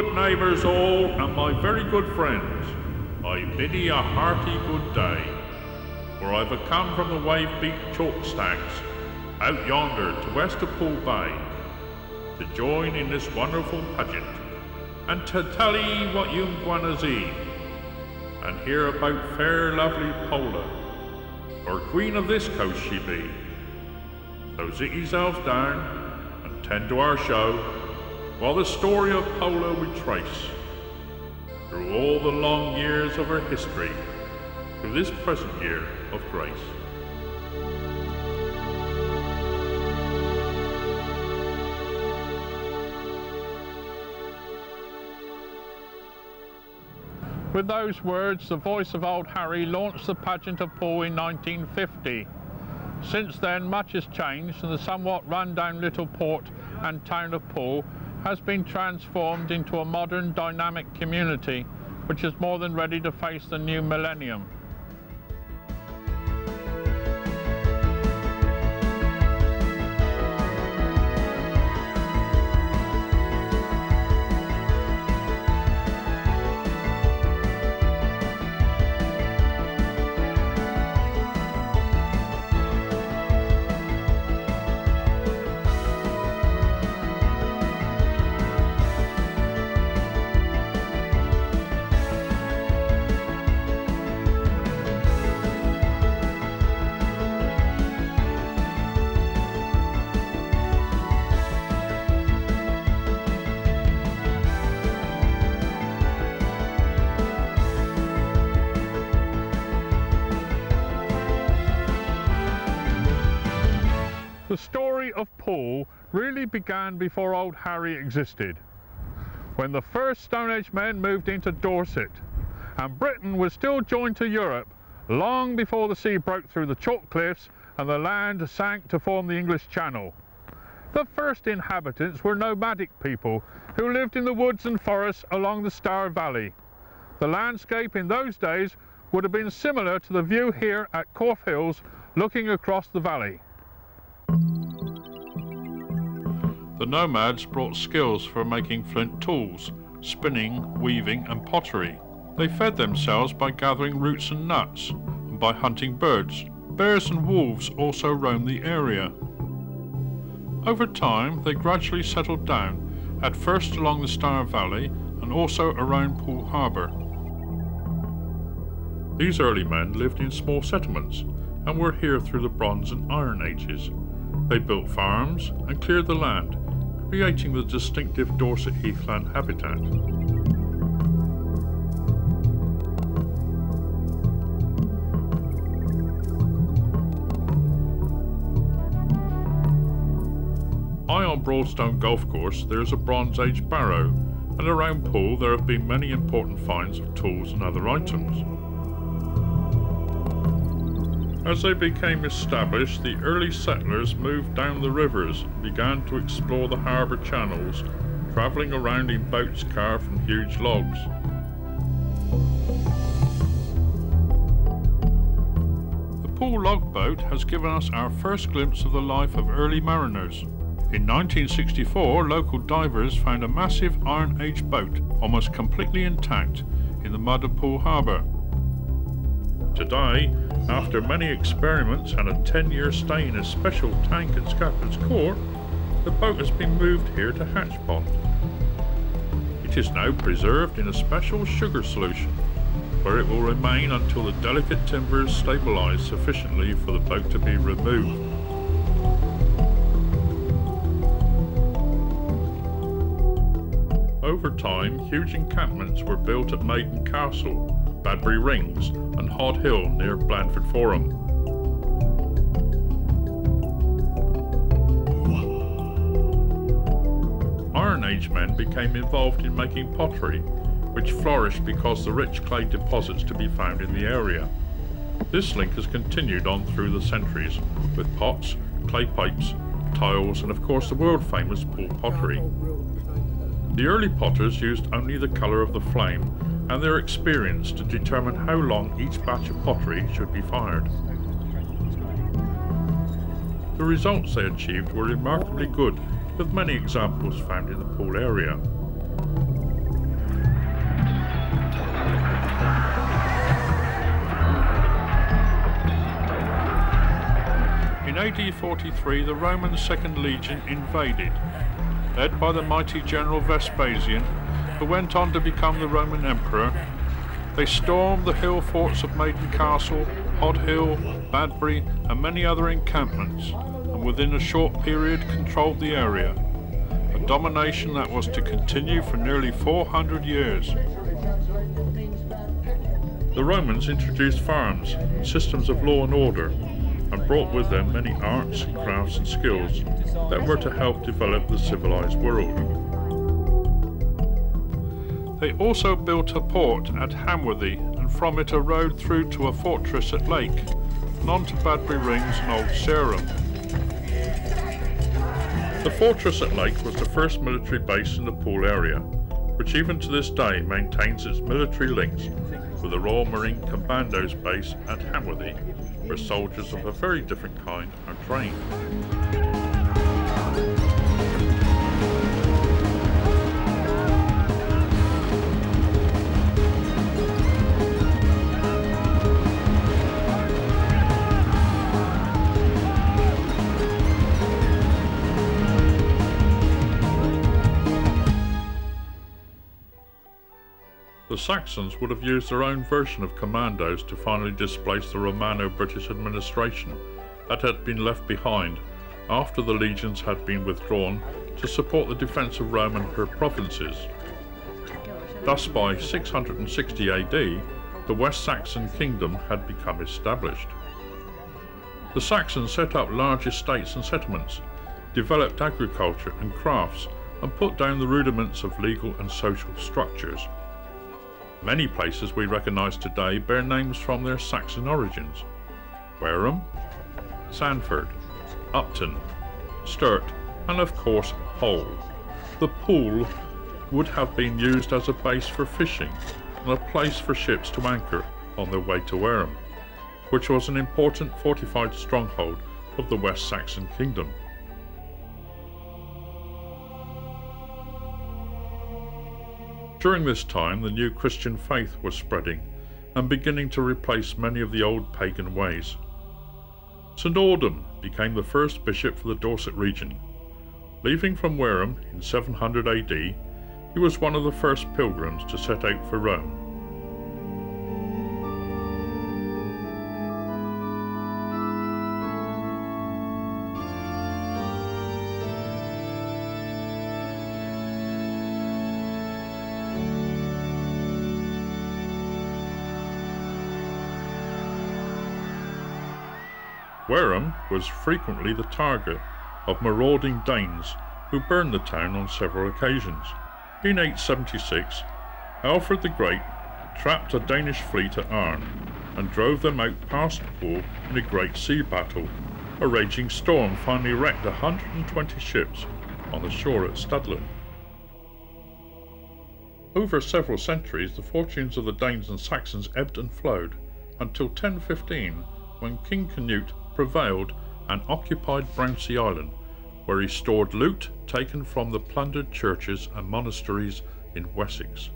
Good neighbours all, and my very good friends, I bid ye a hearty good day. For I've come from the wave-beat chalk stacks, out yonder to west of Poole Bay, to join in this wonderful pageant, and to tell ye what you gwanna see, and hear about fair lovely Pola, for queen of this coast she be. So sit yourselves down and tend to our show, while the story of Pola we trace through all the long years of her history to this present year of grace. With those words, the voice of Old Harry launched the pageant of Poole in 1950. Since then, much has changed and the somewhat run-down little port and town of Poole has been transformed into a modern, dynamic community which is more than ready to face the new millennium. Poole really began before Old Harry existed, when the first Stone Age men moved into Dorset, and Britain was still joined to Europe long before the sea broke through the chalk cliffs and the land sank to form the English Channel. The first inhabitants were nomadic people who lived in the woods and forests along the Stour Valley. The landscape in those days would have been similar to the view here at Corfe Hills looking across the valley. The nomads brought skills for making flint tools, spinning, weaving, and pottery. They fed themselves by gathering roots and nuts, and by hunting birds. Bears and wolves also roamed the area. Over time, they gradually settled down, at first along the Stour Valley and also around Poole Harbour. These early men lived in small settlements and were here through the Bronze and Iron Ages. They built farms and cleared the land, creating the distinctive Dorset heathland habitat. High on Broadstone Golf Course there is a Bronze Age barrow, and around Poole there have been many important finds of tools and other items. As they became established, the early settlers moved down the rivers and began to explore the harbour channels, travelling around in boats carved from huge logs. The Poole log boat has given us our first glimpse of the life of early mariners. In 1964, local divers found a massive Iron Age boat, almost completely intact, in the mud of Poole Harbour. Today, after many experiments and a 10 year stay in a special tank at Scaplen's Court, the boat has been moved here to Hatch Pond. It is now preserved in a special sugar solution, where it will remain until the delicate timber is stabilised sufficiently for the boat to be removed. Over time, huge encampments were built at Maiden Castle, Badbury Rings, and Hod Hill near Blandford Forum. Iron Age men became involved in making pottery, which flourished because the rich clay deposits to be found in the area. This link has continued on through the centuries with pots, clay pipes, tiles, and of course the world famous Poole pottery. The early potters used only the colour of the flame and their experience to determine how long each batch of pottery should be fired. The results they achieved were remarkably good, with many examples found in the Poole area. In AD 43, the Roman Second Legion invaded, led by the mighty General Vespasian who went on to become the Roman Emperor. They stormed the hill forts of Maiden Castle, Hod Hill, Badbury, and many other encampments, and within a short period controlled the area, a domination that was to continue for nearly 400 years. The Romans introduced farms systems of law and order, and brought with them many arts, crafts, and skills that were to help develop the civilized world. They also built a port at Hamworthy and from it a road through to a fortress at Lake and on to Badbury Rings and Old Sarum. The fortress at Lake was the first military base in the Poole area, which even to this day maintains its military links with the Royal Marine Commandos base at Hamworthy, where soldiers of a very different kind are trained. The Saxons would have used their own version of commandos to finally displace the Romano-British administration that had been left behind after the legions had been withdrawn to support the defence of Rome and her provinces. Thus by 660 AD, the West Saxon kingdom had become established. The Saxons set up large estates and settlements, developed agriculture and crafts, and put down the rudiments of legal and social structures. Many places we recognise today bear names from their Saxon origins. Wareham, Sandford, Upton, Sturt, and of course Hull. The pool would have been used as a base for fishing and a place for ships to anchor on their way to Wareham, which was an important fortified stronghold of the West Saxon kingdom. During this time, the new Christian faith was spreading and beginning to replace many of the old pagan ways. St Aldhelm became the first bishop for the Dorset region. Leaving from Wareham in 700 AD, he was one of the first pilgrims to set out for Rome. Wareham was frequently the target of marauding Danes who burned the town on several occasions. In 876, Alfred the Great trapped a Danish fleet at Arne and drove them out past Poole in a great sea battle. A raging storm finally wrecked 120 ships on the shore at Studland. Over several centuries, the fortunes of the Danes and Saxons ebbed and flowed until 1015, when King Canute prevailed and occupied Brownsea Island, where he stored loot taken from the plundered churches and monasteries in Wessex.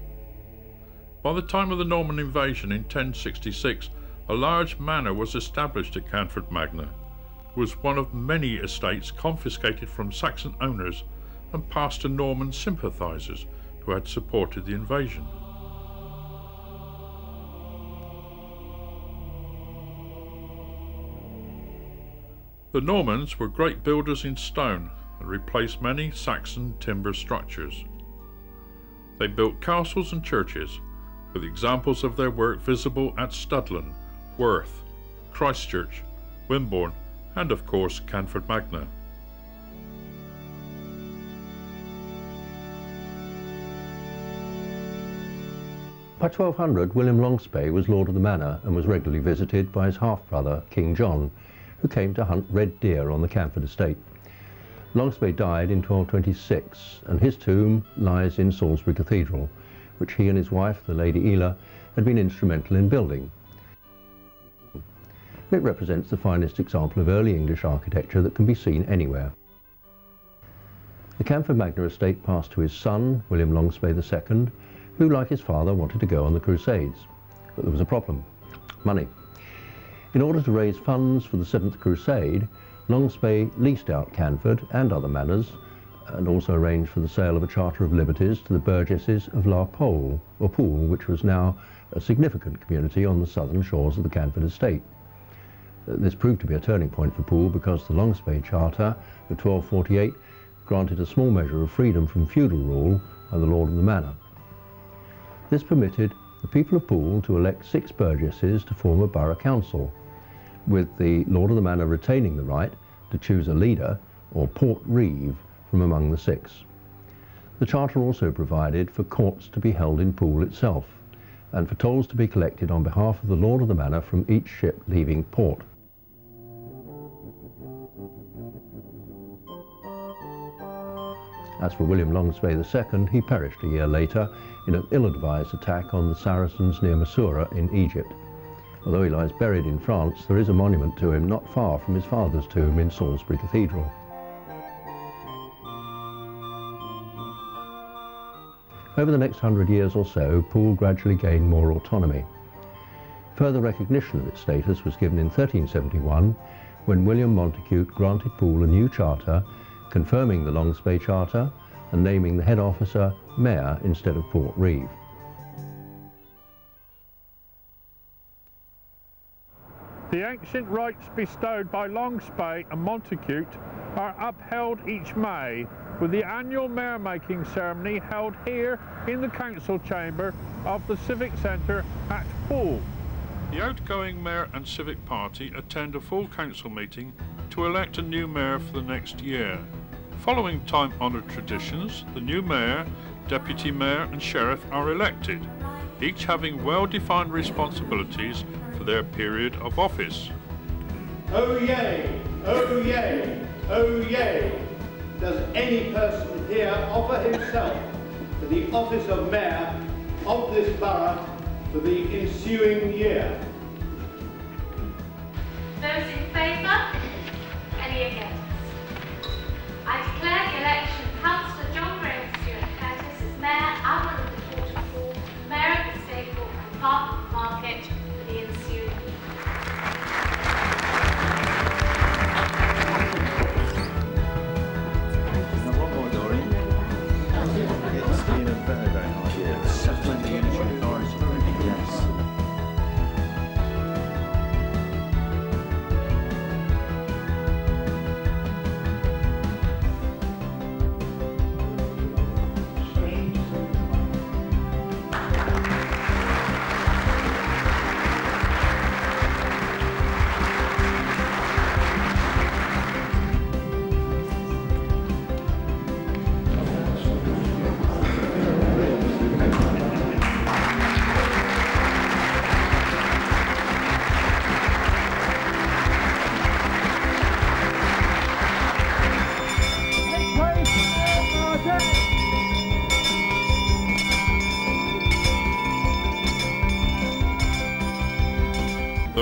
By the time of the Norman invasion in 1066, a large manor was established at Canford Magna. It was one of many estates confiscated from Saxon owners and passed to Norman sympathisers who had supported the invasion. The Normans were great builders in stone and replaced many Saxon timber structures. They built castles and churches, with examples of their work visible at Studland, Worth, Christchurch, Wimborne, and of course Canford Magna. By 1200, William Longespée was lord of the manor and was regularly visited by his half-brother, King John, who came to hunt red deer on the Canford estate. Longespée died in 1226, and his tomb lies in Salisbury Cathedral, which he and his wife, the Lady Ela, had been instrumental in building. It represents the finest example of early English architecture that can be seen anywhere. The Canford Magna estate passed to his son, William Longespée II, who, like his father, wanted to go on the Crusades. But there was a problem money. In order to raise funds for the Seventh Crusade, Longespée leased out Canford and other manors and also arranged for the sale of a Charter of Liberties to the burgesses of La Pole, or Poole, which was now a significant community on the southern shores of the Canford estate. This proved to be a turning point for Poole because the Longespée Charter of 1248 granted a small measure of freedom from feudal rule by the Lord of the Manor. This permitted the people of Poole to elect six burgesses to form a borough council, with the Lord of the Manor retaining the right to choose a leader, or port reeve, from among the six. The Charter also provided for courts to be held in Poole itself, and for tolls to be collected on behalf of the Lord of the Manor from each ship leaving port. As for William Longespée II, he perished a year later in an ill-advised attack on the Saracens near Mansurah in Egypt. Although he lies buried in France, there is a monument to him not far from his father's tomb in Salisbury Cathedral. Over the next hundred years or so, Poole gradually gained more autonomy. Further recognition of its status was given in 1371 when William Montacute granted Poole a new charter confirming the Longespée Charter and naming the head officer mayor instead of Port Reeve. The ancient rights bestowed by Longespée and Montacute are upheld each May with the annual mayor making ceremony held here in the council chamber of the Civic Centre at Poole. The outgoing mayor and civic party attend a full council meeting to elect a new mayor for the next year. Following time-honoured traditions, the new mayor, deputy mayor and sheriff are elected, each having well-defined responsibilities their period of office. Oh yay! Oh yay! Oh yay! Does any person here offer himself for the office of mayor of this borough for the ensuing year? Those in favour? Any against? I declare the election of Councillor John Graham Stewart Curtis as Mayor Alvin of the Port of Poole, Mayor of the Staple and Park Market for the ensuing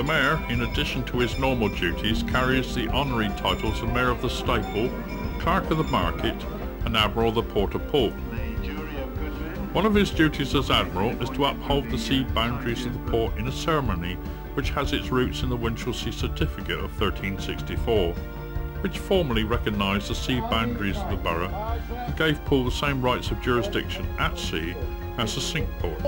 The mayor, in addition to his normal duties, carries the honorary titles of Mayor of the Staple, Clerk of the Market and Admiral of the Port of Poole. One of his duties as Admiral is to uphold the sea boundaries of the port in a ceremony which has its roots in the Winchelsea Certificate of 1364, which formally recognised the sea boundaries of the borough and gave Poole the same rights of jurisdiction at sea as the All Ports.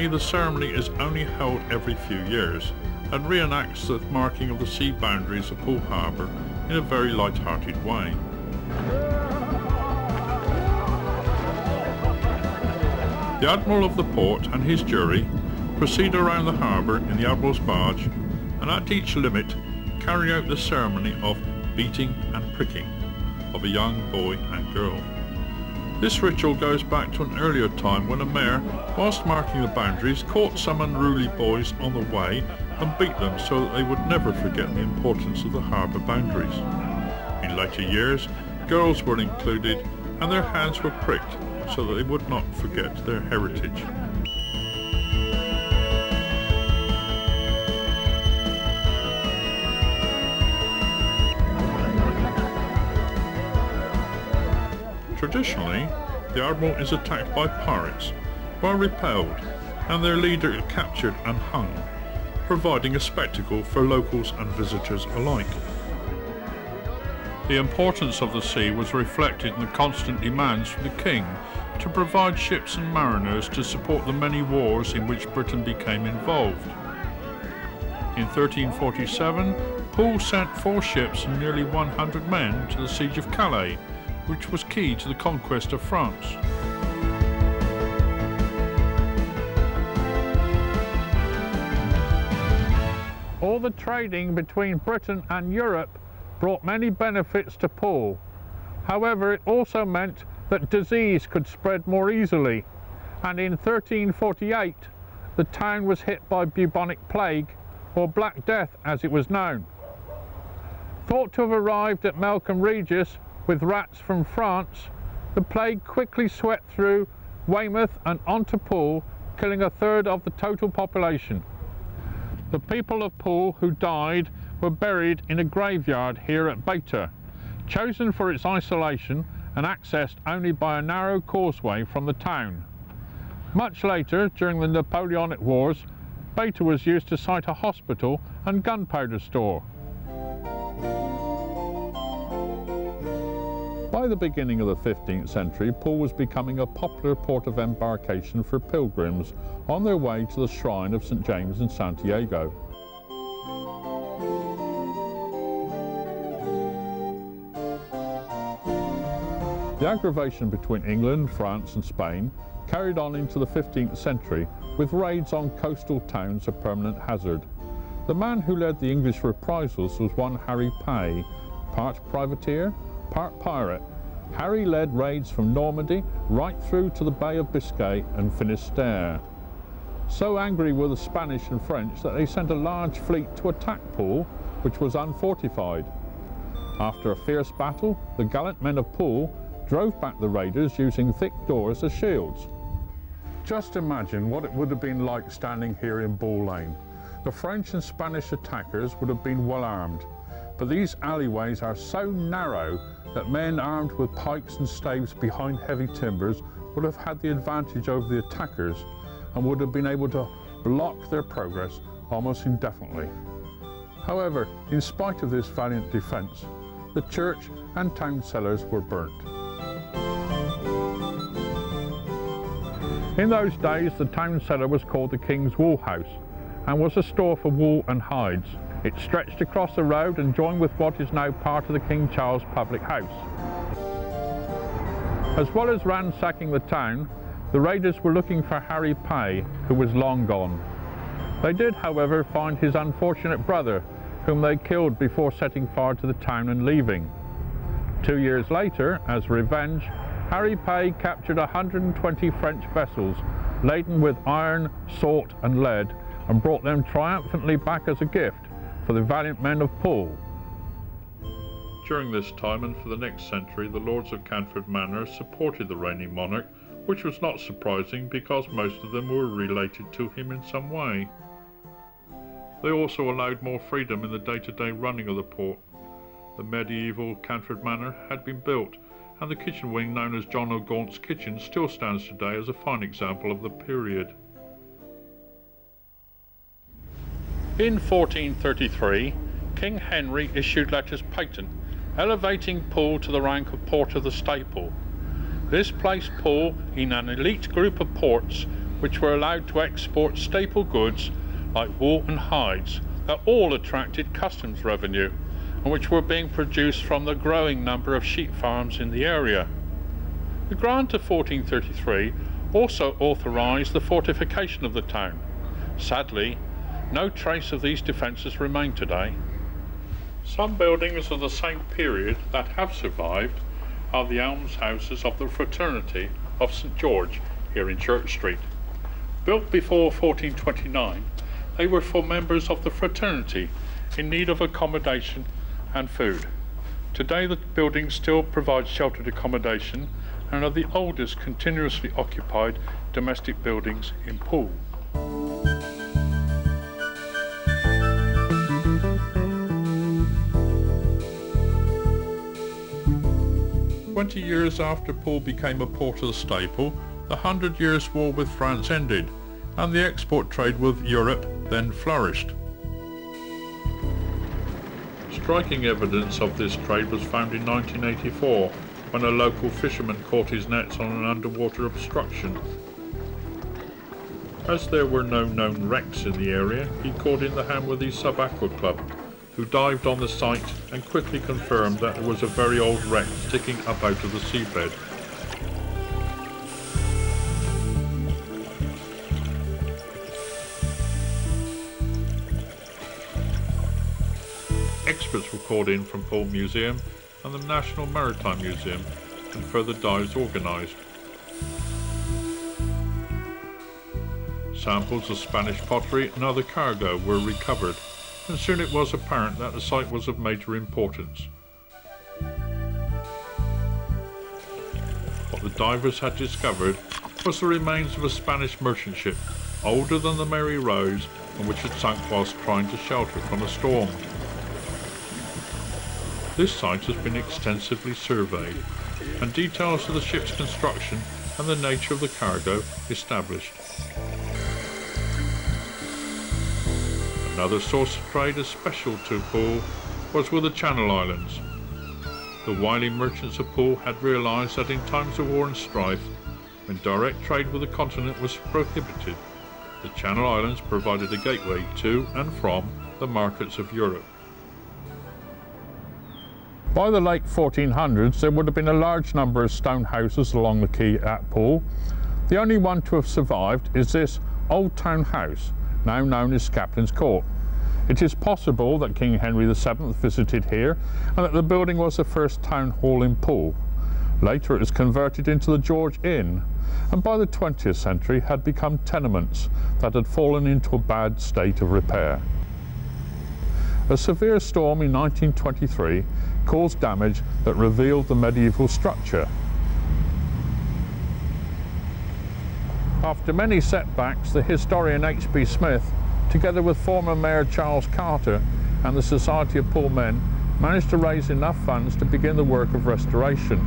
Today, the ceremony is only held every few years and reenacts the marking of the sea boundaries of Poole Harbour in a very light-hearted way. The Admiral of the port and his jury proceed around the harbour in the Admiral's barge and at each limit carry out the ceremony of beating and pricking of a young boy and girl. This ritual goes back to an earlier time when a mayor, whilst marking the boundaries, caught some unruly boys on the way and beat them so that they would never forget the importance of the harbour boundaries. In later years, girls were included and their hands were pricked so that they would not forget their heritage. Traditionally, the Admiral is attacked by pirates were repelled and their leader captured and hung, providing a spectacle for locals and visitors alike. The importance of the sea was reflected in the constant demands from the king to provide ships and mariners to support the many wars in which Britain became involved. In 1347, Poole sent four ships and nearly 100 men to the siege of Calais, which was key to the conquest of France. All the trading between Britain and Europe brought many benefits to Poole. However, it also meant that disease could spread more easily, and in 1348 the town was hit by bubonic plague, or Black Death as it was known. Thought to have arrived at Melcombe Regis with rats from France, the plague quickly swept through Weymouth and onto Poole, killing a third of the total population. The people of Poole who died were buried in a graveyard here at Baiter, chosen for its isolation and accessed only by a narrow causeway from the town. Much later, during the Napoleonic Wars, Baiter was used to site a hospital and gunpowder store. By the beginning of the 15th century, Poole was becoming a popular port of embarkation for pilgrims on their way to the shrine of St James in Santiago. The aggravation between England, France and Spain carried on into the 15th century with raids on coastal towns a permanent hazard. The man who led the English reprisals was one Harry Pay, part privateer, pirate. Harry led raids from Normandy right through to the Bay of Biscay and Finisterre. So angry were the Spanish and French that they sent a large fleet to attack Poole, which was unfortified. After a fierce battle, the gallant men of Poole drove back the raiders using thick doors as shields. Just imagine what it would have been like standing here in Bull Lane. The French and Spanish attackers would have been well armed, but these alleyways are so narrow that men armed with pikes and staves behind heavy timbers would have had the advantage over the attackers and would have been able to block their progress almost indefinitely. However, in spite of this valiant defence, the church and town cellars were burnt. In those days, the town cellar was called the King's Wool House and was a store for wool and hides. It stretched across the road and joined with what is now part of the King Charles Public House. As well as ransacking the town, the raiders were looking for Harry Pay, who was long gone. They did, however, find his unfortunate brother, whom they killed before setting fire to the town and leaving. Two years later, as revenge, Harry Pay captured 120 French vessels laden with iron, salt and lead and brought them triumphantly back as a gift for the valiant men of Poole. During this time and for the next century, the Lords of Canford Manor supported the reigning monarch, which was not surprising because most of them were related to him in some way. They also allowed more freedom in the day-to-day -day running of the port. The medieval Canford Manor had been built and the kitchen wing known as John o' Gaunt's kitchen still stands today as a fine example of the period. In 1433, King Henry issued letters patent elevating Poole to the rank of port of the staple. This placed Poole in an elite group of ports which were allowed to export staple goods like wool and hides that all attracted customs revenue and which were being produced from the growing number of sheep farms in the area. The grant of 1433 also authorised the fortification of the town. Sadly, no trace of these defences remain today. Some buildings of the same period that have survived are the almshouses of the Fraternity of St George here in Church Street. Built before 1429, they were for members of the fraternity in need of accommodation and food. Today the building still provides sheltered accommodation and are the oldest continuously occupied domestic buildings in Poole. Twenty years after Poole became a port of the staple, the Hundred Years' War with France ended and the export trade with Europe then flourished. Striking evidence of this trade was found in 1984 when a local fisherman caught his nets on an underwater obstruction. As there were no known wrecks in the area, he called in the Hamworthy Sub-Aqua Club, who dived on the site and quickly confirmed that it was a very old wreck sticking up out of the seabed. Experts were called in from Poole Museum and the National Maritime Museum and further dives organised. Samples of Spanish pottery and other cargo were recovered and soon it was apparent that the site was of major importance. What the divers had discovered was the remains of a Spanish merchant ship older than the Mary Rose and which had sunk whilst trying to shelter from a storm. This site has been extensively surveyed and details of the ship's construction and the nature of the cargo established. Another source of trade as special to Poole was with the Channel Islands. The wily merchants of Poole had realised that in times of war and strife, when direct trade with the continent was prohibited, the Channel Islands provided a gateway to and from the markets of Europe. By the late 1400s, there would have been a large number of stone houses along the quay at Poole. The only one to have survived is this old town house, now known as Captain's Court. It is possible that King Henry VII visited here and that the building was the first town hall in Poole. Later it was converted into the George Inn and by the 20th century had become tenements that had fallen into a bad state of repair. A severe storm in 1923 caused damage that revealed the medieval structure. After many setbacks, the historian H.B. Smith, together with former Mayor Charles Carter and the Society of Poole Men, managed to raise enough funds to begin the work of restoration.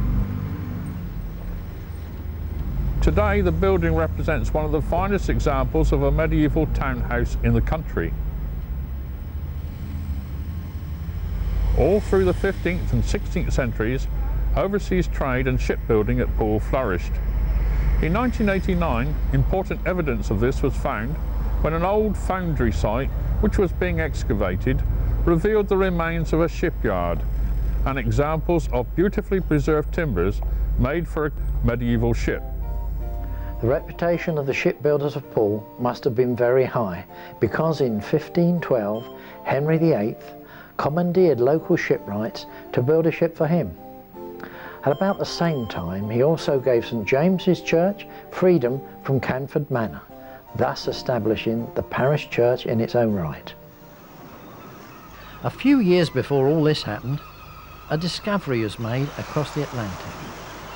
Today, the building represents one of the finest examples of a medieval townhouse in the country. All through the 15th and 16th centuries, overseas trade and shipbuilding at Poole flourished. In 1989, important evidence of this was found when an old foundry site, which was being excavated, revealed the remains of a shipyard and examples of beautifully preserved timbers made for a medieval ship. The reputation of the shipbuilders of Poole must have been very high because in 1512 Henry VIII commandeered local shipwrights to build a ship for him. At about the same time, he also gave St James's Church freedom from Canford Manor, thus establishing the parish church in its own right. A few years before all this happened, a discovery was made across the Atlantic,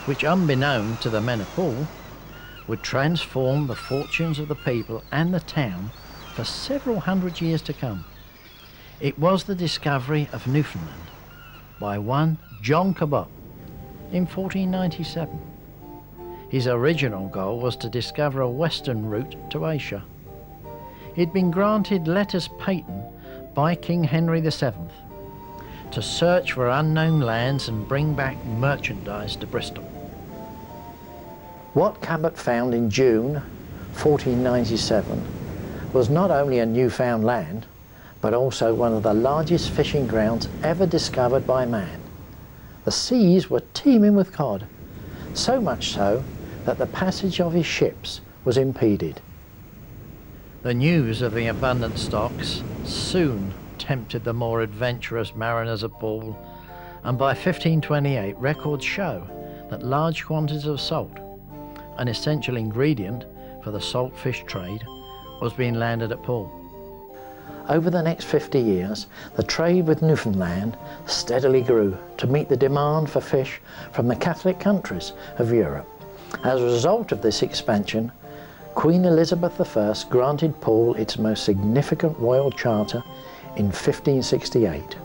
which unbeknown to the men of Poole, would transform the fortunes of the people and the town for several hundred years to come. It was the discovery of Newfoundland by one John Cabot in 1497. His original goal was to discover a western route to Asia. He'd been granted letters patent by King Henry VII to search for unknown lands and bring back merchandise to Bristol. What Cabot found in June 1497 was not only a newfound land, but also one of the largest fishing grounds ever discovered by man. The seas were teeming with cod, so much so that the passage of his ships was impeded. The news of the abundant stocks soon tempted the more adventurous mariners of Poole, and by 1528 records show that large quantities of salt, an essential ingredient for the salt fish trade, was being landed at Poole. Over the next 50 years, the trade with Newfoundland steadily grew to meet the demand for fish from the Catholic countries of Europe. As a result of this expansion, Queen Elizabeth I granted Poole its most significant royal charter in 1568.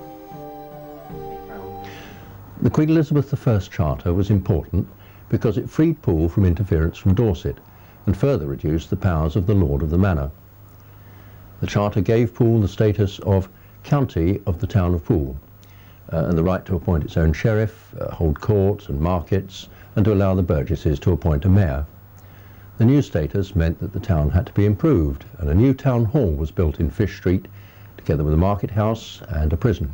The Queen Elizabeth I Charter was important because it freed Poole from interference from Dorset and further reduced the powers of the Lord of the Manor. The Charter gave Poole the status of county of the town of Poole uh, and the right to appoint its own sheriff, uh, hold courts and markets, and to allow the burgesses to appoint a mayor. The new status meant that the town had to be improved, and a new town hall was built in Fish Street, together with a market house and a prison.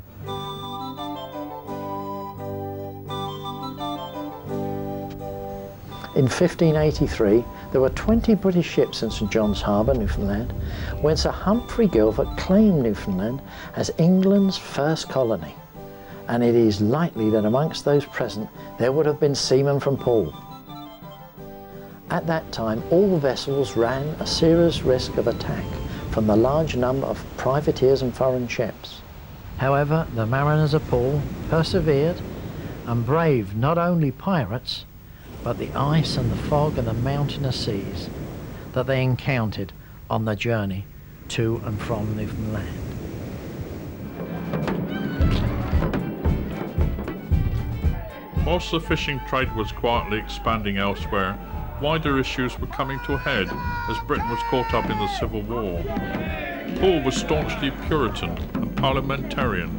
In 1583, there were 20 British ships in St John's Harbour, Newfoundland, when Sir Humphrey Gilbert claimed Newfoundland as England's first colony. And it is likely that amongst those present there would have been seamen from Poole. At that time, all vessels ran a serious risk of attack from the large number of privateers and foreign ships. However, the mariners of Poole persevered and braved not only pirates, but the ice and the fog and the mountainous seas that they encountered on their journey to and from Newfoundland. Whilst the fishing trade was quietly expanding elsewhere, wider issues were coming to a head as Britain was caught up in the Civil War. Poole was staunchly Puritan and parliamentarian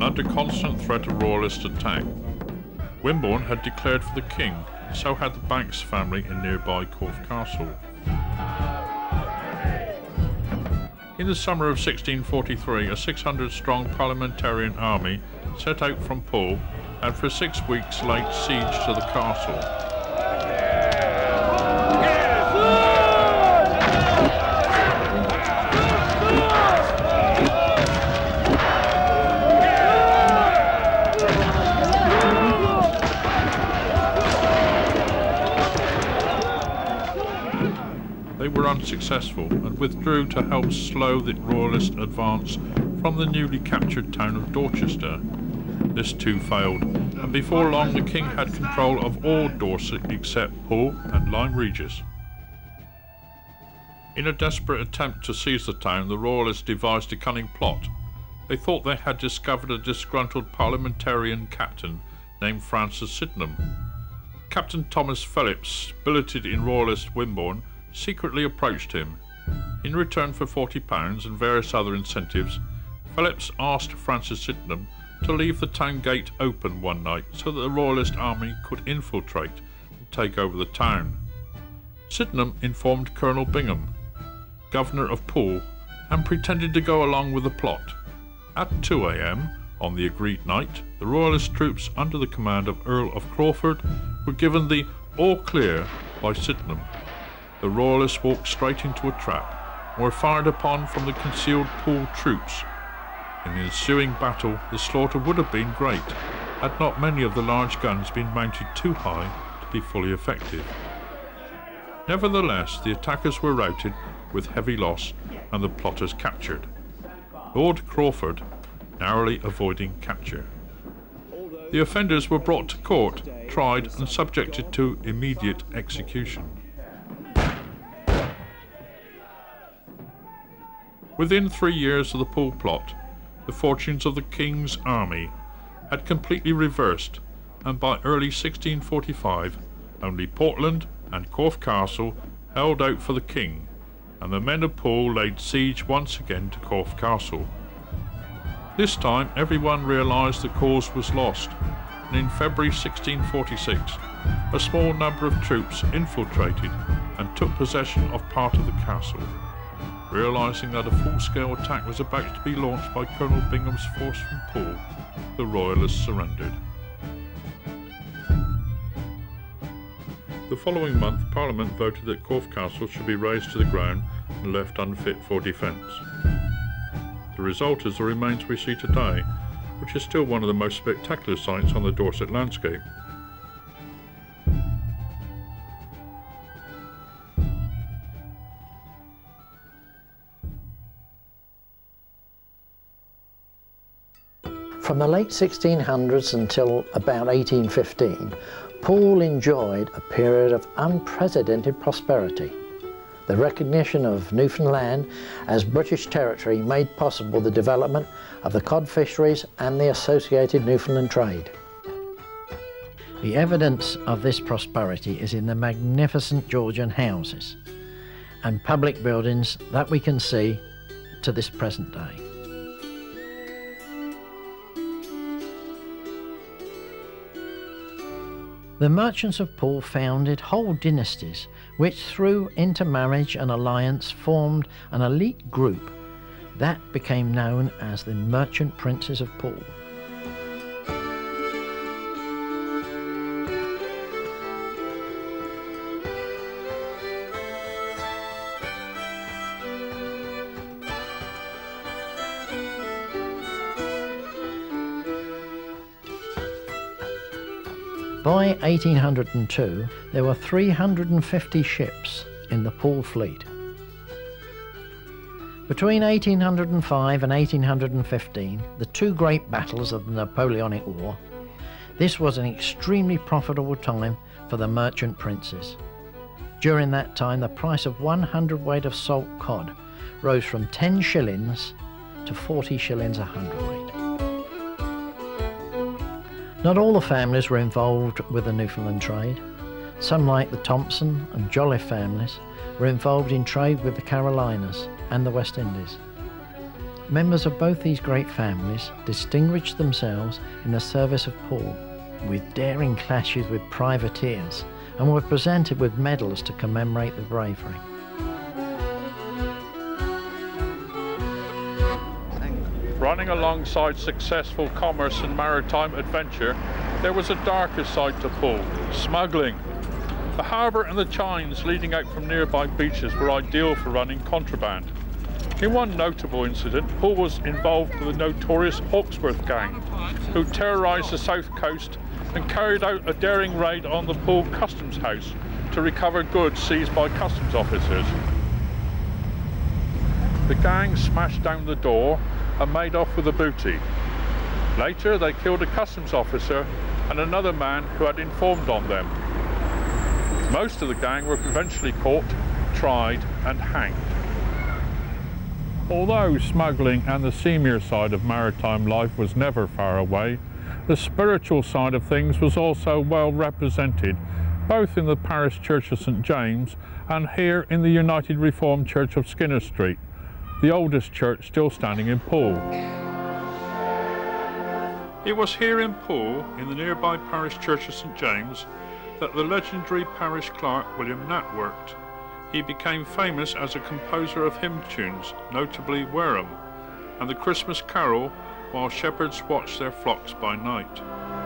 under constant threat of royalist attack. Wimborne had declared for the king, so had the Banks family in nearby Corfe Castle. In the summer of 1643, a 600 strong parliamentarian army set out from Poole and for six weeks laid siege to the castle. Unsuccessful and withdrew to help slow the royalist advance from the newly captured town of Dorchester. This too failed, and before long the king had control of all Dorset except Poole and Lyme Regis. In a desperate attempt to seize the town, the royalists devised a cunning plot. They thought they had discovered a disgruntled parliamentarian captain named Francis Sydenham. Captain Thomas Phillips, billeted in royalist Wimborne, secretly approached him. In return for £40 and various other incentives, Phillips asked Francis Sydenham to leave the town gate open one night so that the Royalist army could infiltrate and take over the town. Sydenham informed Colonel Bingham, governor of Poole, and pretended to go along with the plot. At 2 a.m. on the agreed night, the Royalist troops under the command of Earl of Crawford were given the all clear by Sydenham the Royalists walked straight into a trap and were fired upon from the concealed Poole troops. In the ensuing battle, the slaughter would have been great had not many of the large guns been mounted too high to be fully effective. Nevertheless, the attackers were routed with heavy loss and the plotters captured. Lord Crawford narrowly avoiding capture. The offenders were brought to court, tried and subjected to immediate execution. Within three years of the Poole plot, the fortunes of the King's army had completely reversed, and by early 1645 only Portland and Corfe Castle held out for the King, and the men of Poole laid siege once again to Corfe Castle. This time everyone realised the cause was lost, and in February 1646 a small number of troops infiltrated and took possession of part of the castle. Realising that a full-scale attack was about to be launched by Colonel Bingham's force from Poole, the Royalists surrendered. The following month, Parliament voted that Corfe Castle should be razed to the ground and left unfit for defence. The result is the remains we see today, which is still one of the most spectacular sights on the Dorset landscape. From the late 1600s until about 1815, Poole enjoyed a period of unprecedented prosperity. The recognition of Newfoundland as British territory made possible the development of the cod fisheries and the associated Newfoundland trade. The evidence of this prosperity is in the magnificent Georgian houses and public buildings that we can see to this present day. The merchants of Poole founded whole dynasties which through intermarriage and alliance formed an elite group that became known as the merchant princes of Poole. By 1802, there were 350 ships in the Poole fleet. Between 1805 and 1815, the two great battles of the Napoleonic War, this was an extremely profitable time for the merchant princes. During that time, the price of 100 weight of salt cod rose from 10 shillings to 40 shillings a hundredweight. Not all the families were involved with the Newfoundland trade. Some, like the Thompson and Jolliffe families, were involved in trade with the Carolinas and the West Indies. Members of both these great families distinguished themselves in the service of Poole, with daring clashes with privateers, and were presented with medals to commemorate the bravery. Running alongside successful commerce and maritime adventure, there was a darker side to Poole, smuggling. The harbour and the chines leading out from nearby beaches were ideal for running contraband. In one notable incident, Poole was involved with the notorious Hawkhurst gang, who terrorised the south coast and carried out a daring raid on the Poole Customs House to recover goods seized by customs officers. The gang smashed down the door and made off with the booty. Later, they killed a customs officer and another man who had informed on them. Most of the gang were eventually caught, tried and hanged. Although smuggling and the seamier side of maritime life was never far away, the spiritual side of things was also well represented, both in the parish church of St James and here in the United Reformed Church of Skinner Street, the oldest church still standing in Poole. It was here in Poole, in the nearby parish church of St James, that the legendary parish clerk William Knapp worked. He became famous as a composer of hymn tunes, notably Wareham, and the Christmas Carol, while shepherds watched their flocks by night.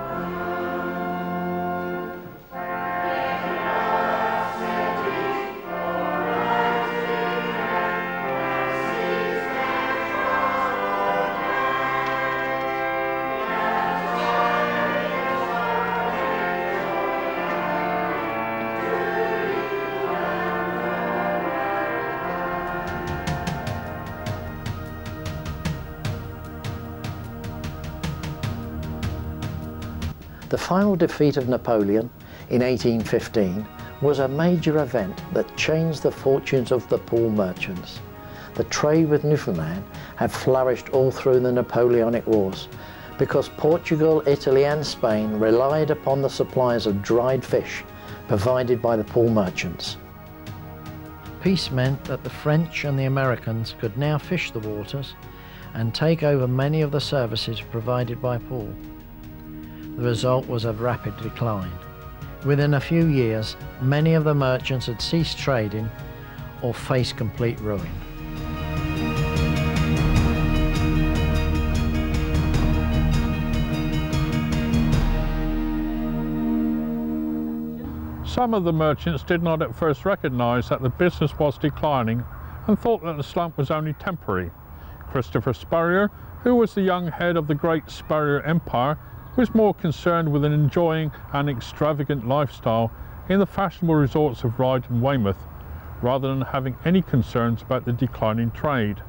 Final defeat of Napoleon in 1815 was a major event that changed the fortunes of the Poole merchants. The trade with Newfoundland had flourished all through the Napoleonic Wars because Portugal, Italy and Spain relied upon the supplies of dried fish provided by the Poole merchants. Peace meant that the French and the Americans could now fish the waters and take over many of the services provided by Poole. The result was a rapid decline. Within a few years, many of the merchants had ceased trading or faced complete ruin. Some of the merchants did not at first recognise that the business was declining and thought that the slump was only temporary. Christopher Spurrier, who was the young head of the great Spurrier Empire, was more concerned with an enjoying an extravagant lifestyle in the fashionable resorts of Ryde and Weymouth, rather than having any concerns about the declining trade.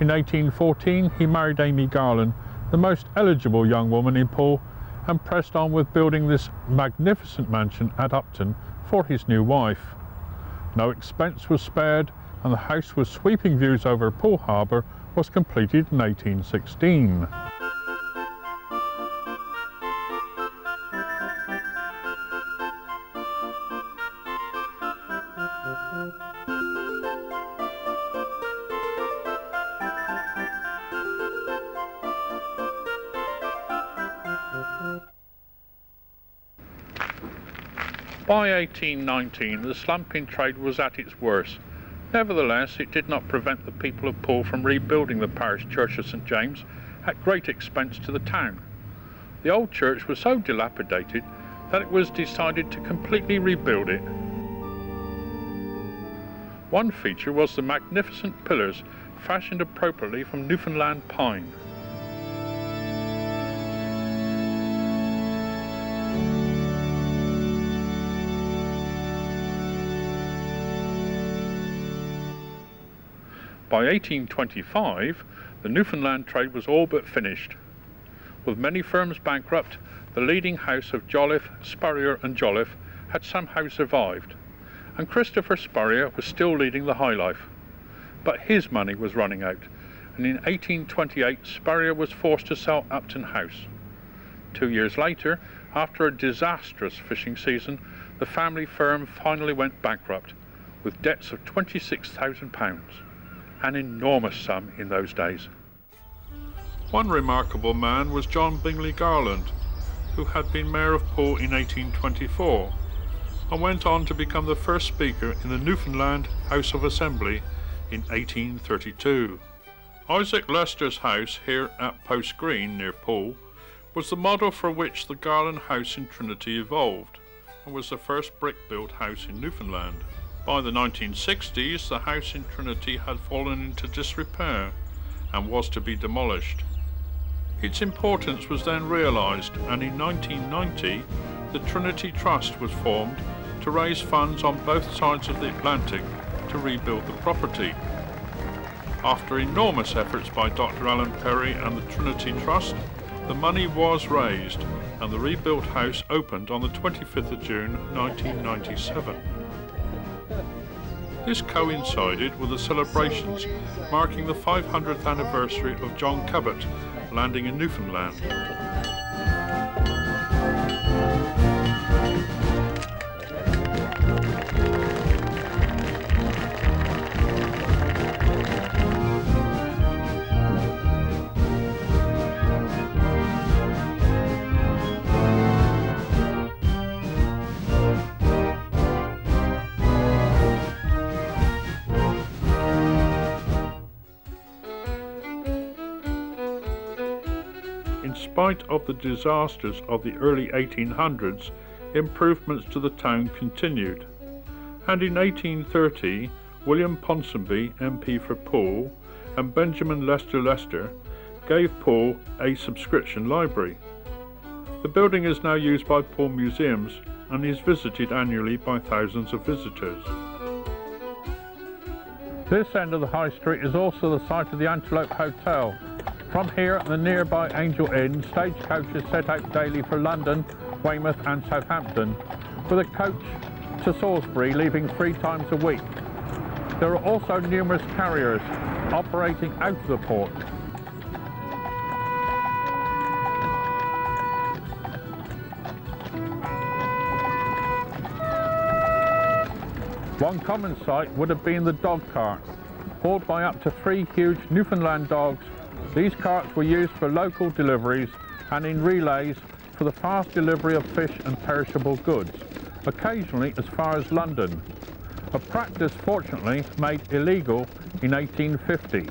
In 1814 he married Amy Garland, the most eligible young woman in Poole, and pressed on with building this magnificent mansion at Upton for his new wife. No expense was spared and the house with sweeping views over Poole Harbour was completed in 1816. 1819 the slump in trade was at its worst. Nevertheless, it did not prevent the people of Poole from rebuilding the parish church of St James at great expense to the town. The old church was so dilapidated that it was decided to completely rebuild it. One feature was the magnificent pillars fashioned appropriately from Newfoundland pine. By 1825, the Newfoundland trade was all but finished. With many firms bankrupt, the leading house of Jolliffe, Spurrier and Jolliffe had somehow survived, and Christopher Spurrier was still leading the high life. But his money was running out, and in 1828 Spurrier was forced to sell Upton House. Two years later, after a disastrous fishing season, the family firm finally went bankrupt, with debts of £26,000 an enormous sum in those days. One remarkable man was John Bingley Garland, who had been Mayor of Poole in 1824 and went on to become the first Speaker in the Newfoundland House of Assembly in 1832. Isaac Lester's house here at Post Green near Poole was the model for which the Garland House in Trinity evolved and was the first brick-built house in Newfoundland. By the 1960s, the house in Trinity had fallen into disrepair and was to be demolished. Its importance was then realised and in 1990 the Trinity Trust was formed to raise funds on both sides of the Atlantic to rebuild the property. After enormous efforts by Dr Alan Perry and the Trinity Trust, the money was raised and the rebuilt house opened on the 25th of June 1997. This coincided with the celebrations marking the 500th anniversary of John Cabot landing in Newfoundland. Spite of the disasters of the early 1800s, improvements to the town continued. And in 1830, William Ponsonby, MP for Poole, and Benjamin Lester Lester gave Poole a subscription library. The building is now used by Poole Museums and is visited annually by thousands of visitors. This end of the High Street is also the site of the Antelope Hotel, from here at the nearby Angel Inn, stagecoaches set out daily for London, Weymouth and Southampton, with a coach to Salisbury leaving three times a week. There are also numerous carriers operating out of the port. One common sight would have been the dog cart, hauled by up to three huge Newfoundland dogs these carts were used for local deliveries and in relays for the fast delivery of fish and perishable goods, occasionally as far as London, a practice fortunately made illegal in 1850.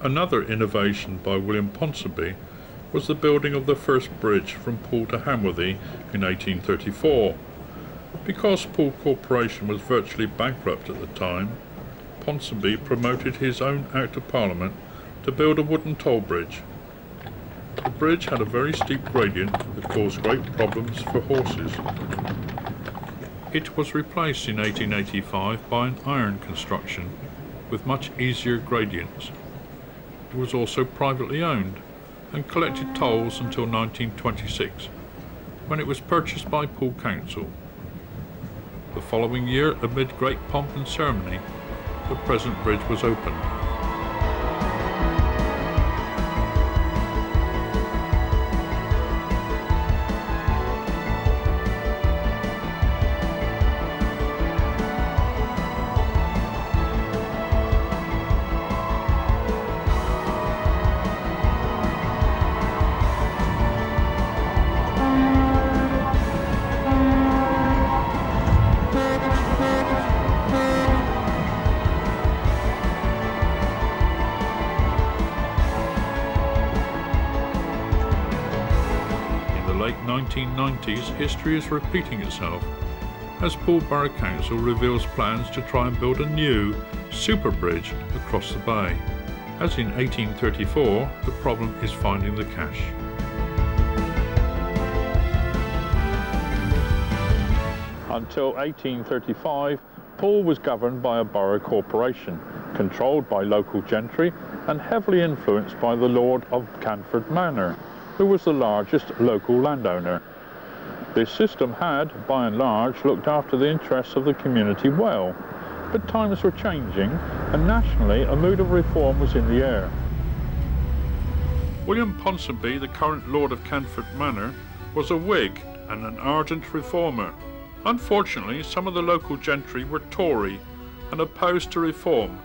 Another innovation by William Ponsonby was the building of the first bridge from Poole to Hamworthy in 1834. Because Poole Corporation was virtually bankrupt at the time, Ponsonby promoted his own Act of Parliament to build a wooden toll bridge. The bridge had a very steep gradient that caused great problems for horses. It was replaced in 1885 by an iron construction with much easier gradients. It was also privately owned and collected tolls until 1926 when it was purchased by Poole Council. The following year, amid great pomp and ceremony, the present bridge was opened. 1990s, history is repeating itself as Poole Borough Council reveals plans to try and build a new super bridge across the bay. As in 1834, the problem is finding the cash. Until 1835, Poole was governed by a borough corporation, controlled by local gentry and heavily influenced by the Lord of Canford Manor, who was the largest local landowner. This system had, by and large, looked after the interests of the community well, but times were changing, and nationally a mood of reform was in the air. William Ponsonby, the current Lord of Canford Manor, was a Whig and an ardent reformer. Unfortunately, some of the local gentry were Tory and opposed to reform,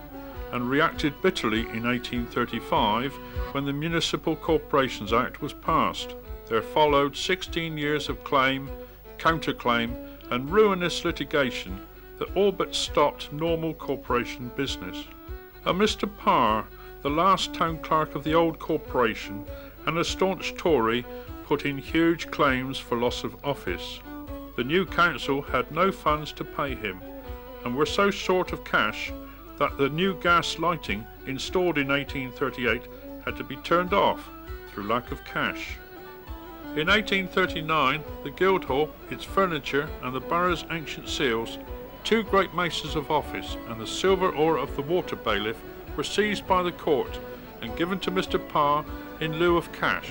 and reacted bitterly in 1835 when the Municipal Corporations Act was passed. There followed 16 years of claim, counterclaim, and ruinous litigation that all but stopped normal corporation business. A Mr. Parr, the last town clerk of the old corporation and a staunch Tory, put in huge claims for loss of office. The new council had no funds to pay him and were so short of cash that the new gas lighting installed in 1838 had to be turned off through lack of cash. In 1839, the Guildhall, its furniture and the borough's ancient seals, two great maces of office and the silver oar of the water bailiff were seized by the court and given to Mr. Parr in lieu of cash.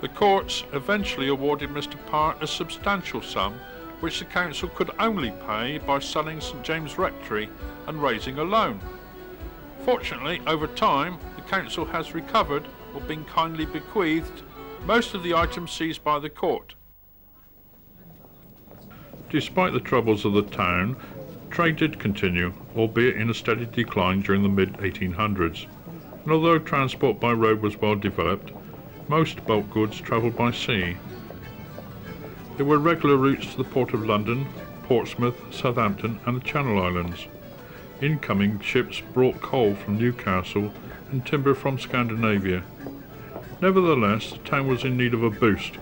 The courts eventually awarded Mr. Parr a substantial sum which the council could only pay by selling St James Rectory and raising a loan. Fortunately, over time, the council has recovered or been kindly bequeathed most of the items seized by the court. Despite the troubles of the town, trade did continue, albeit in a steady decline during the mid-1800s. And although transport by road was well developed, most bulk goods travelled by sea. There were regular routes to the Port of London, Portsmouth, Southampton and the Channel Islands. Incoming ships brought coal from Newcastle and timber from Scandinavia, Nevertheless, the town was in need of a boost.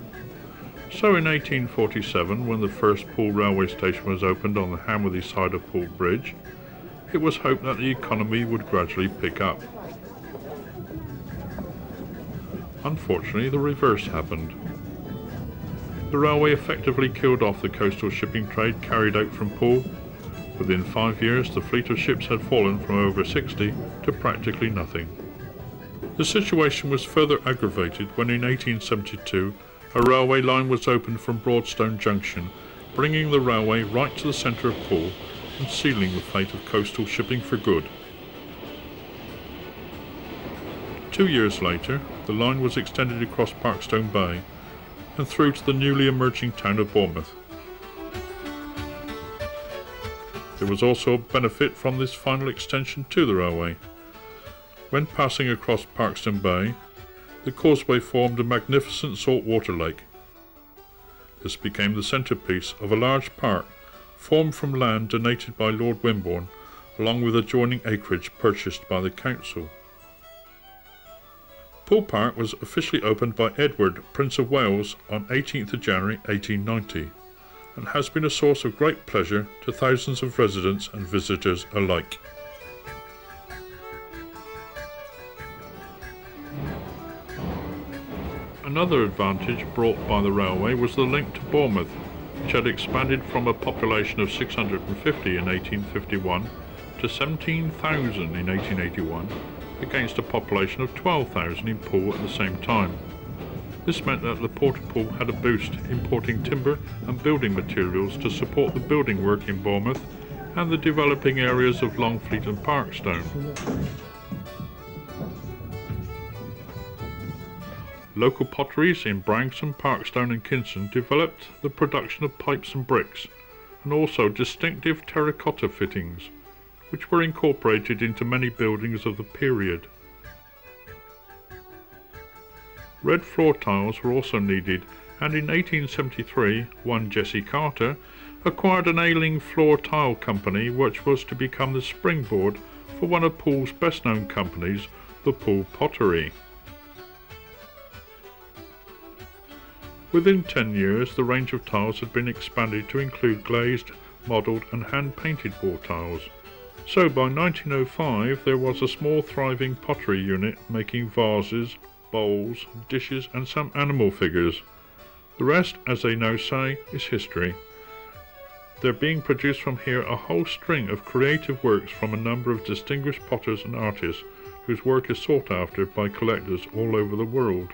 So in 1847, when the first Poole railway station was opened on the Hamworthy side of Poole Bridge, it was hoped that the economy would gradually pick up. Unfortunately, the reverse happened. The railway effectively killed off the coastal shipping trade carried out from Poole. Within five years, the fleet of ships had fallen from over 60 to practically nothing. The situation was further aggravated when in 1872 a railway line was opened from Broadstone Junction, bringing the railway right to the centre of Poole and sealing the fate of coastal shipping for good. Two years later, the line was extended across Parkstone Bay and through to the newly emerging town of Bournemouth. There was also a benefit from this final extension to the railway. When passing across Parkstone Bay, the causeway formed a magnificent saltwater lake. This became the centrepiece of a large park formed from land donated by Lord Wimborne along with adjoining acreage purchased by the council. Poole Park was officially opened by Edward, Prince of Wales on 18th January 1890 and has been a source of great pleasure to thousands of residents and visitors alike. Another advantage brought by the railway was the link to Bournemouth, which had expanded from a population of 650 in 1851 to 17,000 in 1881, against a population of 12,000 in Poole at the same time. This meant that the Port of Poole had a boost, importing timber and building materials to support the building work in Bournemouth and the developing areas of Longfleet and Parkstone. Local potteries in Branksome, Parkstone and Kinson developed the production of pipes and bricks, and also distinctive terracotta fittings, which were incorporated into many buildings of the period. Red floor tiles were also needed, and in 1873 one Jesse Carter acquired an ailing floor tile company which was to become the springboard for one of Poole's best known companies, the Poole Pottery. Within 10 years, the range of tiles had been expanded to include glazed, modelled and hand-painted wall tiles. So by 1905 there was a small thriving pottery unit making vases, bowls, dishes and some animal figures. The rest, as they now say, is history. There being produced from here a whole string of creative works from a number of distinguished potters and artists whose work is sought after by collectors all over the world.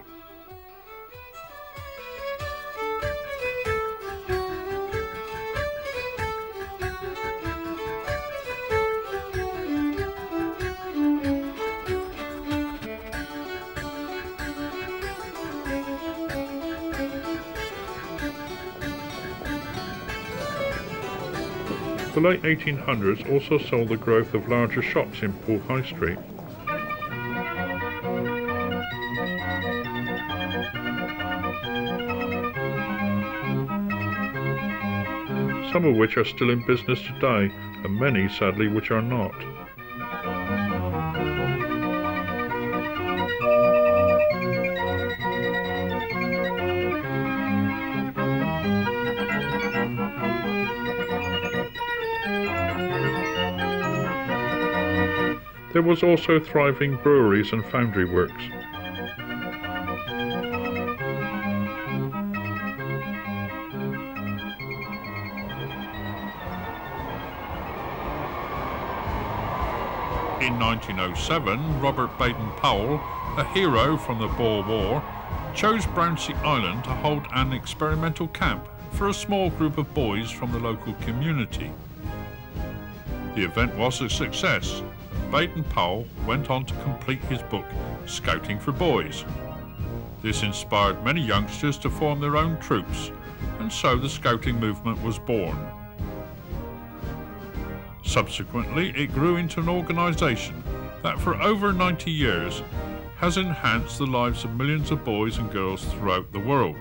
The late 1800s also saw the growth of larger shops in Poole High Street. Some of which are still in business today, and many, sadly, which are not. There was also thriving breweries and foundry works. In 1907, Robert Baden-Powell, a hero from the Boer War, chose Brownsea Island to hold an experimental camp for a small group of boys from the local community. The event was a success, Baden-Powell went on to complete his book, Scouting for Boys. This inspired many youngsters to form their own troops, and so the scouting movement was born. Subsequently, it grew into an organisation that for over 90 years has enhanced the lives of millions of boys and girls throughout the world.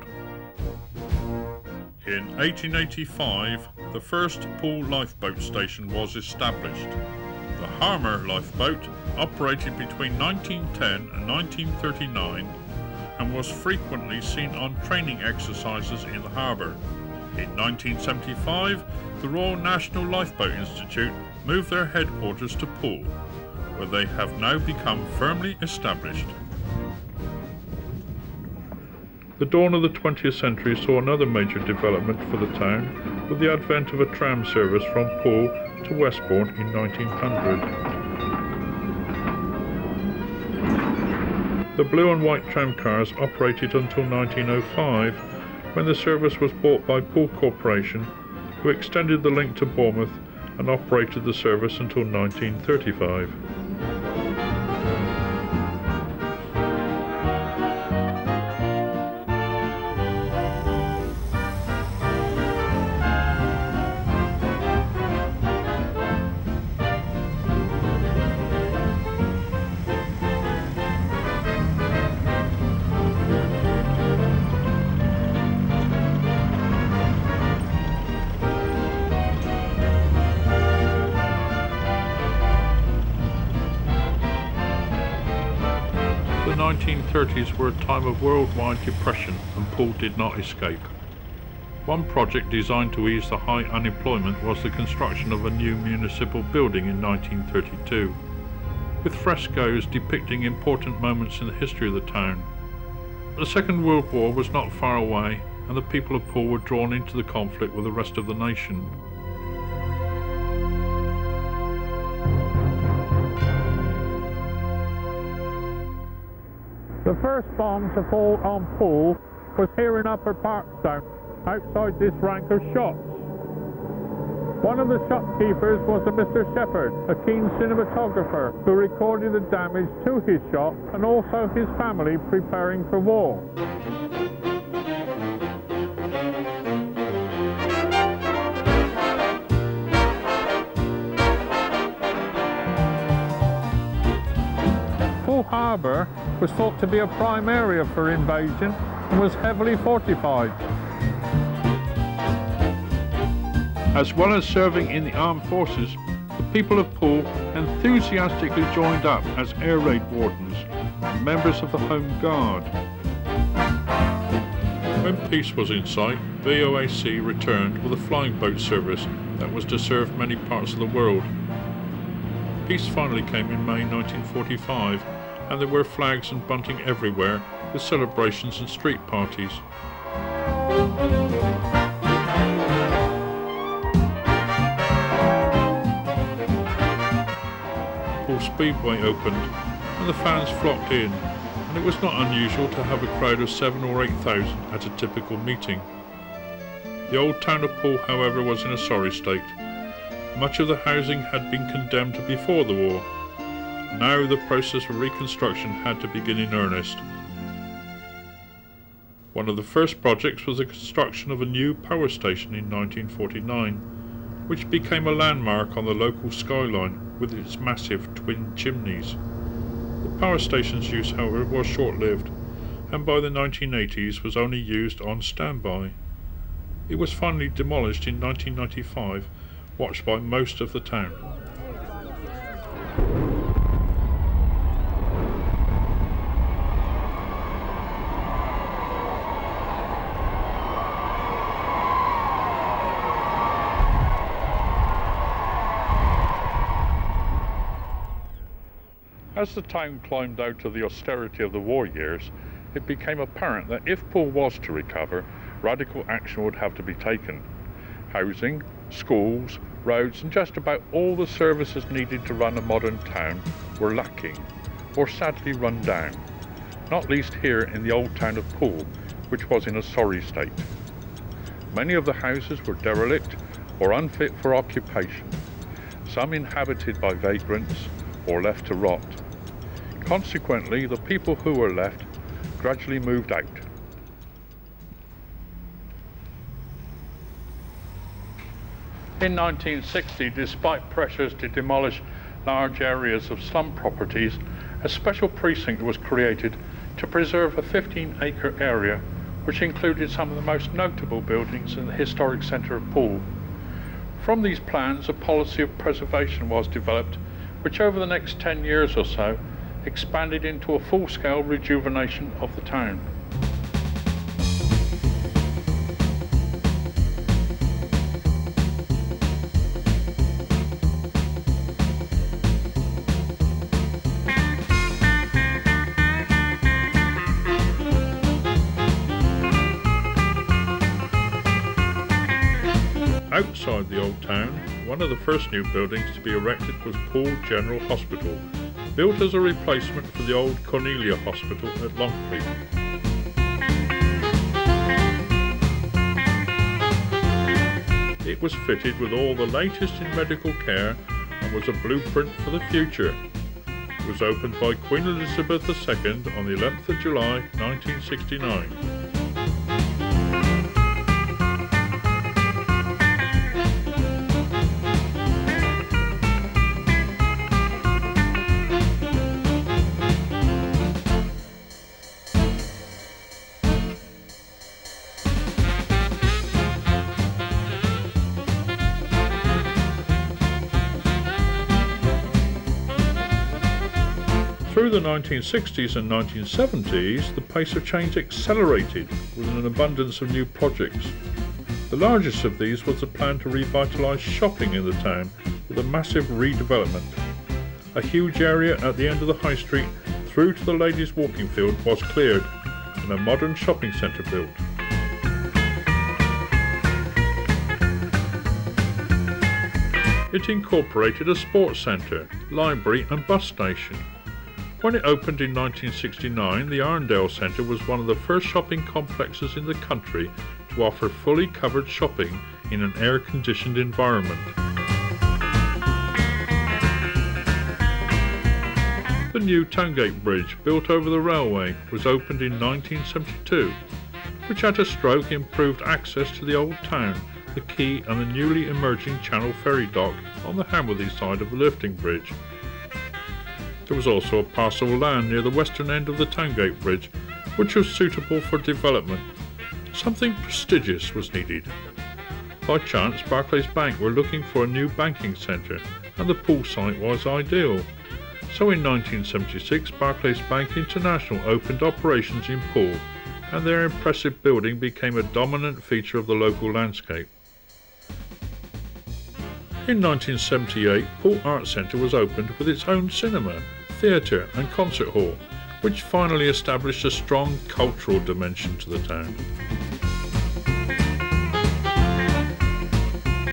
In 1885, the first Poole lifeboat station was established. Harmar lifeboat operated between 1910 and 1939 and was frequently seen on training exercises in the harbour. In 1975, the Royal National Lifeboat Institute moved their headquarters to Poole, where they have now become firmly established. The dawn of the 20th century saw another major development for the town with the advent of a tram service from Poole to Westbourne in 1900. The blue and white tramcars operated until 1905 when the service was bought by Poole Corporation who extended the link to Bournemouth and operated the service until 1935. 1930s were a time of worldwide depression and Poole did not escape. One project designed to ease the high unemployment was the construction of a new municipal building in 1932, with frescoes depicting important moments in the history of the town. The Second World War was not far away and the people of Poole were drawn into the conflict with the rest of the nation. First bomb to fall on Poole was here in Upper Parkstone, outside this rank of shops. One of the shopkeepers was a Mr. Shepherd, a keen cinematographer who recorded the damage to his shop and also his family preparing for war. Harbour was thought to be a prime area for invasion and was heavily fortified. As well as serving in the armed forces, the people of Poole enthusiastically joined up as air raid wardens and members of the Home Guard. When peace was in sight, BOAC returned with a flying boat service that was to serve many parts of the world. Peace finally came in May 1945 and there were flags and bunting everywhere with celebrations and street parties. Poole Speedway opened and the fans flocked in and it was not unusual to have a crowd of seven or eight thousand at a typical meeting. The old town of Poole, however, was in a sorry state. Much of the housing had been condemned before the war. Now the process of reconstruction had to begin in earnest. One of the first projects was the construction of a new power station in 1949, which became a landmark on the local skyline with its massive twin chimneys. The power station's use, however, was short-lived, and by the 1980s was only used on standby. It was finally demolished in 1995, watched by most of the town. As the town climbed out of the austerity of the war years, it became apparent that if Poole was to recover, radical action would have to be taken. Housing, schools, roads, and just about all the services needed to run a modern town were lacking, or sadly run down, not least here in the old town of Poole, which was in a sorry state. Many of the houses were derelict or unfit for occupation, some inhabited by vagrants or left to rot. Consequently, the people who were left gradually moved out. In 1960, despite pressures to demolish large areas of slum properties, a special precinct was created to preserve a 15-acre area which included some of the most notable buildings in the historic centre of Poole. From these plans, a policy of preservation was developed, which over the next 10 years or so expanded into a full-scale rejuvenation of the town. Outside the old town, one of the first new buildings to be erected was Poole General Hospital, built as a replacement for the old Cornelia Hospital at Longfleet. It was fitted with all the latest in medical care and was a blueprint for the future. It was opened by Queen Elizabeth II on the 11th of July 1969. 1960s and 1970s, the pace of change accelerated with an abundance of new projects. The largest of these was the plan to revitalise shopping in the town with a massive redevelopment. A huge area at the end of the high street through to the ladies' walking field was cleared and a modern shopping centre built. It incorporated a sports centre, library and bus station. When it opened in 1969, the Arndale Centre was one of the first shopping complexes in the country to offer fully covered shopping in an air-conditioned environment. The new Towngate Bridge, built over the railway, was opened in 1972, which at a stroke improved access to the old town, the quay and the newly emerging Channel Ferry dock on the Hamworthy side of the lifting bridge there was also a parcel of land near the western end of the Towngate Bridge, which was suitable for development. Something prestigious was needed. By chance, Barclays Bank were looking for a new banking centre, and the Poole site was ideal. So in 1976, Barclays Bank International opened operations in Poole, and their impressive building became a dominant feature of the local landscape. In 1978, Poole Arts Centre was opened with its own cinema, theatre and concert hall, which finally established a strong cultural dimension to the town.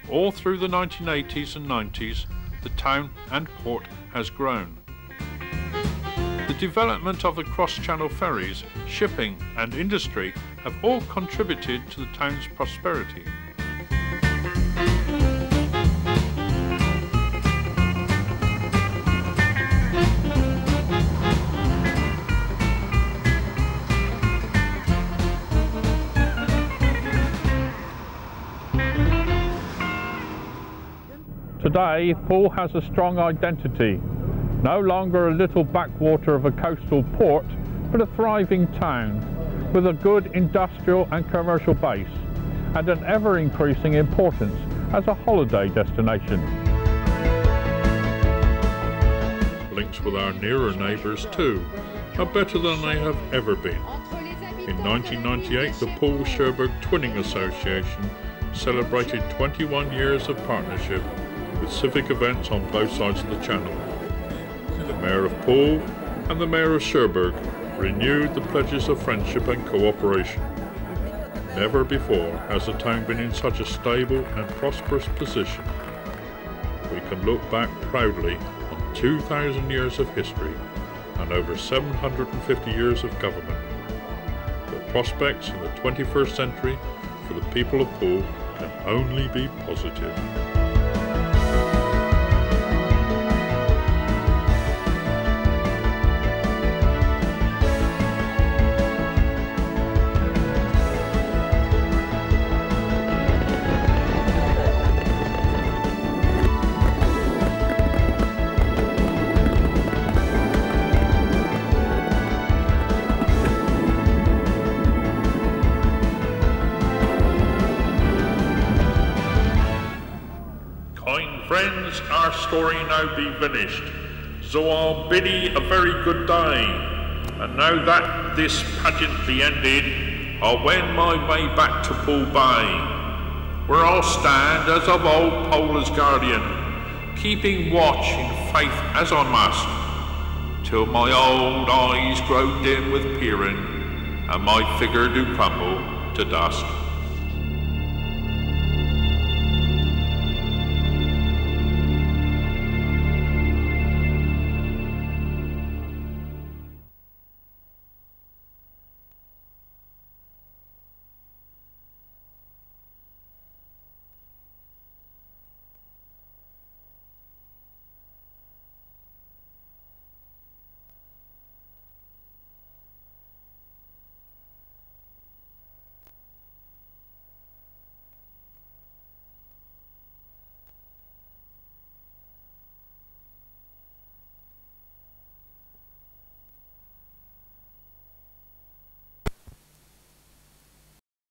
All through the 1980s and 90s, the town and port has grown. The development of the cross-channel ferries, shipping and industry have all contributed to the town's prosperity. Today, Poole has a strong identity. No longer a little backwater of a coastal port, but a thriving town with a good industrial and commercial base and an ever-increasing importance as a holiday destination. Links with our nearer neighbours too are better than they have ever been. In 1998, the Poole Cherbourg Twinning Association celebrated 21 years of partnership with civic events on both sides of the channel. The Mayor of Poole and the Mayor of Cherbourg renewed the pledges of friendship and cooperation. Never before has the town been in such a stable and prosperous position. We can look back proudly on 2,000 years of history and over 750 years of government. The prospects in the 21st century for the people of Poole can only be positive. Now be finished. So I'll bid ye a very good day. And now that this pageant be ended, I'll wend my way back to Poole Bay, where I'll stand as of old Pola's guardian, keeping watch in faith as I must, till my old eyes grow dim with peering, and my figure do crumble to dust.